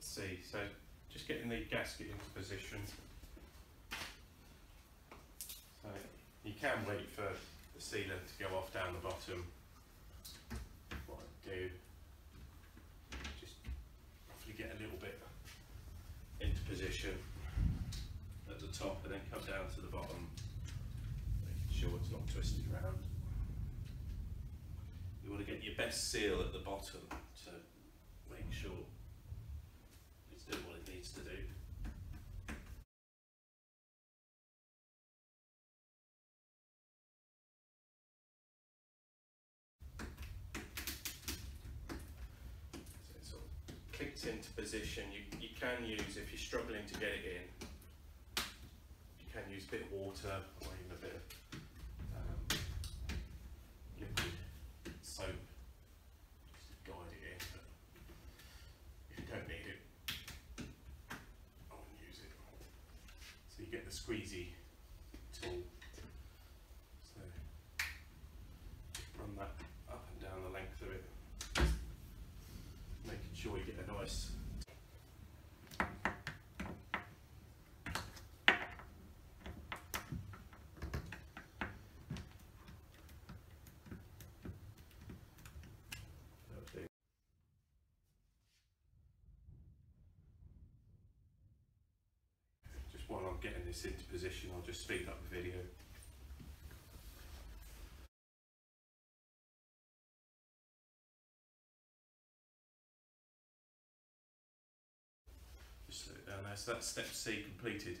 see. So just getting the gasket into position. So you can wait for the sealant to go off down the bottom. What I do, just roughly get a little bit into position at the top and then come down to the bottom, making sure it's not twisted around. You want to get your best seal at the bottom to make sure it's doing what it needs to do. So it's sort of clicked into position. You, you can use, if you're struggling to get it in, you can use a bit of water or even a bit of um, liquid soap just to guide it in. But if you don't need it, I wouldn't use it. So you get the squeezy tool. So run that up and down the length of it, making sure you get a nice Just while I'm getting this into position, I'll just speed up the video. So, that's step C completed.